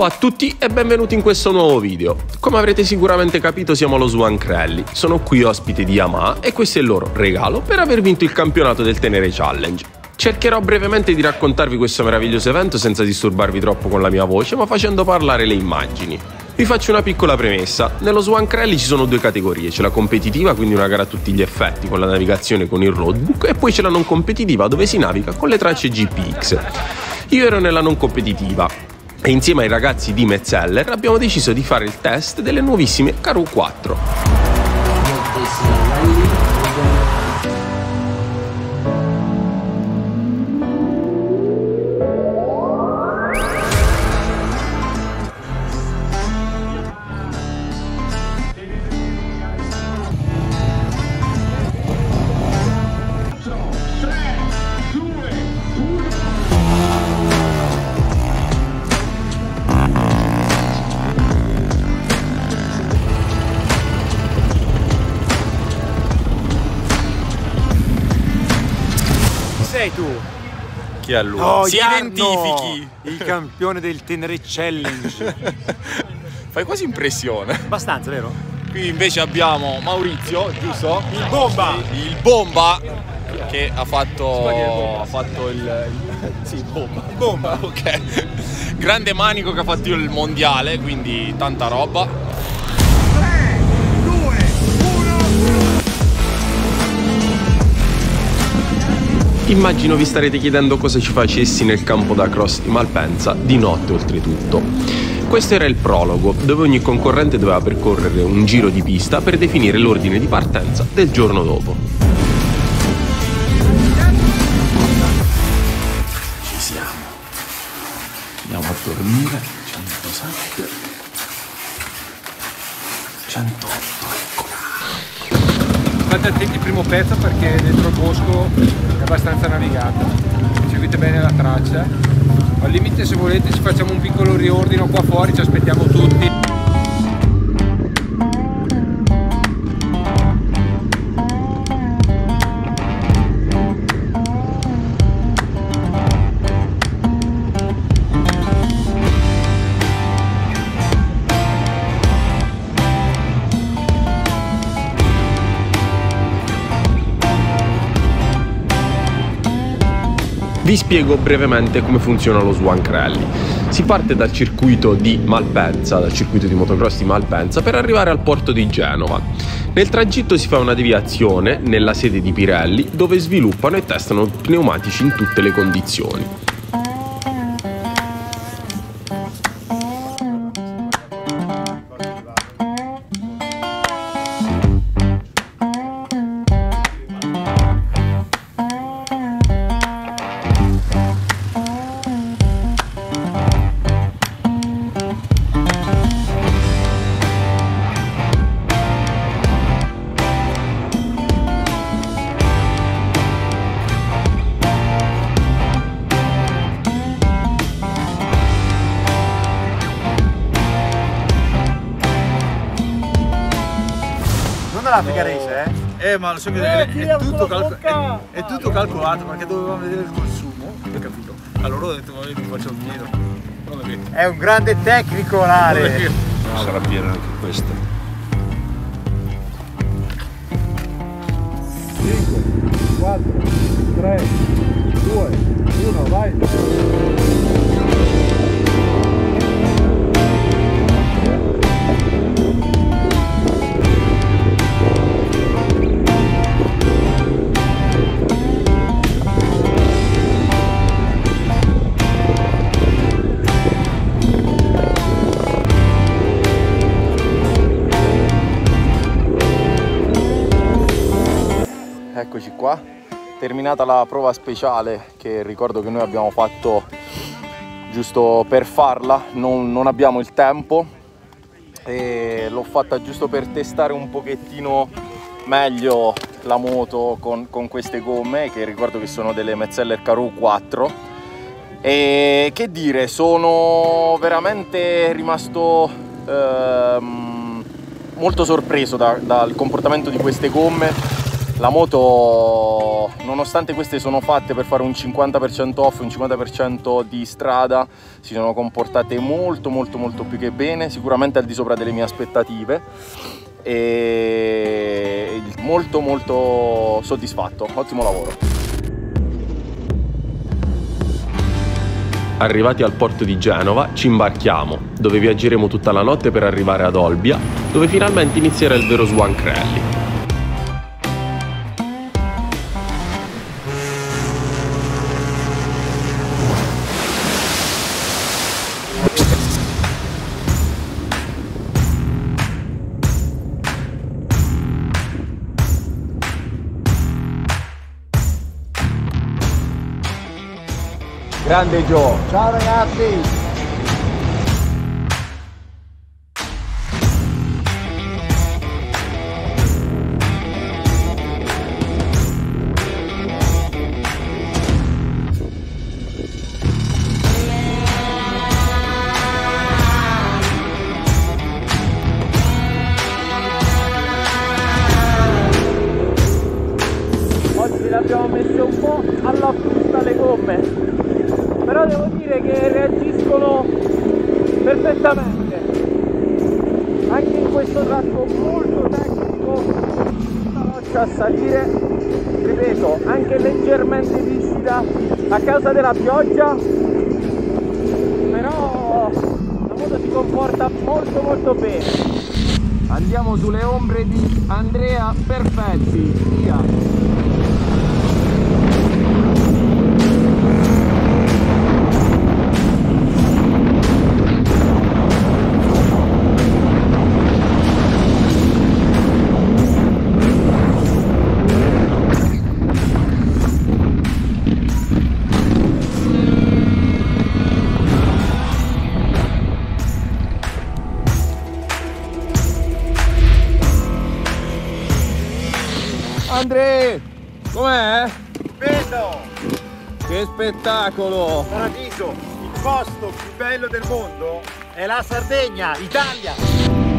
Ciao a tutti e benvenuti in questo nuovo video. Come avrete sicuramente capito siamo allo Swancrelli, sono qui ospite di Yamaha e questo è il loro regalo per aver vinto il campionato del Tenere Challenge. Cercherò brevemente di raccontarvi questo meraviglioso evento senza disturbarvi troppo con la mia voce, ma facendo parlare le immagini. Vi faccio una piccola premessa. Nello Swan Rally ci sono due categorie, c'è la competitiva, quindi una gara a tutti gli effetti con la navigazione con il roadbook, e poi c'è la non competitiva dove si naviga con le tracce GPX. Io ero nella non competitiva, e insieme ai ragazzi di Metzeller abbiamo deciso di fare il test delle nuovissime Karoo 4. Chi è lui? Oh, Si Jarno, identifichi. Il campione del Tenere Challenge. Fai quasi impressione. Abbastanza, vero? Qui invece abbiamo Maurizio, giusto? Il bomba! Il bomba che ha fatto, ha fatto il, il- Sì, bomba. Bomba! Ok. Grande manico che ha fatto il mondiale, quindi tanta roba. Immagino vi starete chiedendo cosa ci facessi nel campo da cross di Malpensa, di notte oltretutto. Questo era il prologo, dove ogni concorrente doveva percorrere un giro di pista per definire l'ordine di partenza del giorno dopo. Ci siamo. Andiamo a dormire. 107. 108, eccola. State attenti al primo pezzo perché dentro il bosco abbastanza navigata. Seguite bene la traccia. Al limite se volete ci facciamo un piccolo riordino qua fuori, ci aspettiamo tutti. Vi spiego brevemente come funziona lo Swank Rally. Si parte dal circuito di Malpensa, dal circuito di motocross di Malpensa, per arrivare al porto di Genova. Nel tragitto si fa una deviazione nella sede di Pirelli, dove sviluppano e testano pneumatici in tutte le condizioni. Non dall'Africa Race, eh? Eh ma lo so che è, è tutto calco- è- è tutto calcolato perché dovevamo vedere il consumo, hai capito? Allora ho detto vabbè ti faccio un giro. È un grande tecnico l'Ale. Sarà piena anche questa. 4, 3, 2, 1, vai! Eccoci qua, terminata la prova speciale che ricordo che noi abbiamo fatto giusto per farla, non, non abbiamo il tempo e l'ho fatta giusto per testare un pochettino meglio la moto con, con queste gomme che ricordo che sono delle Metzeler Karoo 4 e che dire, sono veramente rimasto ehm, molto sorpreso da- dal comportamento di queste gomme la moto, nonostante queste sono fatte per fare un 50% off, un 50% di strada, si sono comportate molto molto molto più che bene, sicuramente al di sopra delle mie aspettative e molto molto soddisfatto, ottimo lavoro. Arrivati al porto di Genova ci imbarchiamo, dove viaggeremo tutta la notte per arrivare ad Olbia, dove finalmente inizierà il vero Swank Rally. Grande Joe! Ciao ragazzi! Questo tratto molto tecnico, a salire, ripeto, anche leggermente viscida a causa della pioggia, però la moto si comporta molto molto bene. Andiamo sulle ombre di Andrea Perfetti, via! Andre! Com'è? Bello! Che spettacolo! Paradiso! Il posto più bello del mondo è la Sardegna, Italia!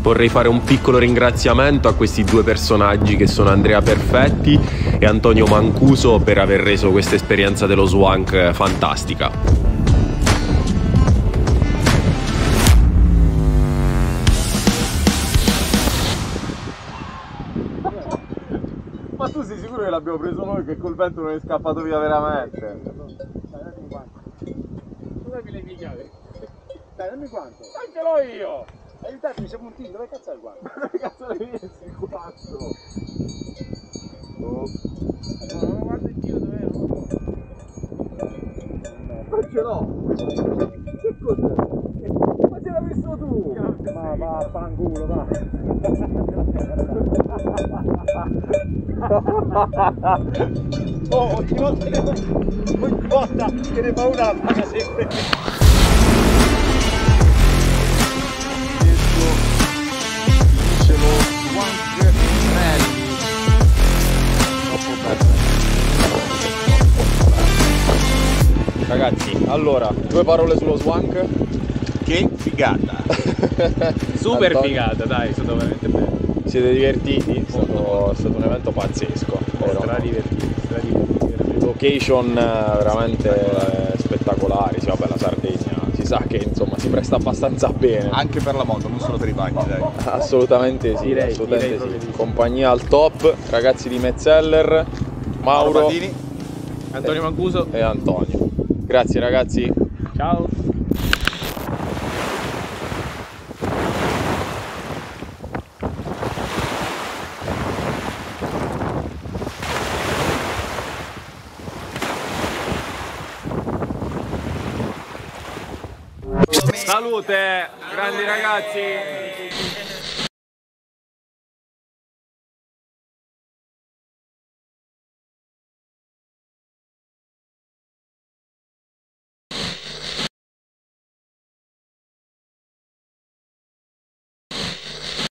Vorrei fare un piccolo ringraziamento a questi due personaggi che sono Andrea Perfetti e Antonio Mancuso per aver reso questa esperienza dello Swank fantastica. Ma tu sei sicuro che l'abbiamo preso noi che col vento non è scappato via veramente? Dove le chiavi? Dai, dammi quanto? Anche l'ho io! Aiutatemi, siamo un team, dove cazzo è il guanto? Dove cazzo devi essere il quattro? Oh, Non guardo il chilo dove non ce l'ho! Che cos'è? Ma ce l'hai messo tu! Ma va, fanculo, va! Oh, ogni volta che ogni volta che ne fa una paga sempre! Ragazzi, allora, due parole sullo Swank. Che figata! Super Antonio. figata, dai, sono veramente bello. Siete divertiti? È stato, è stato un evento pazzesco. vero? divertiti, Location eh, veramente spettacolari. Sì, vabbè, la Sardegna si sa che insomma si presta abbastanza bene. Anche per la moto, non solo per i bagni, dai. Assolutamente sì, Direi- assolutamente direi sì. Compagnia al top, ragazzi di Metzeller, Mauro Batini, Antonio Mancuso, e Antonio. Grazie ragazzi. Ciao. Salute, grandi ragazzi.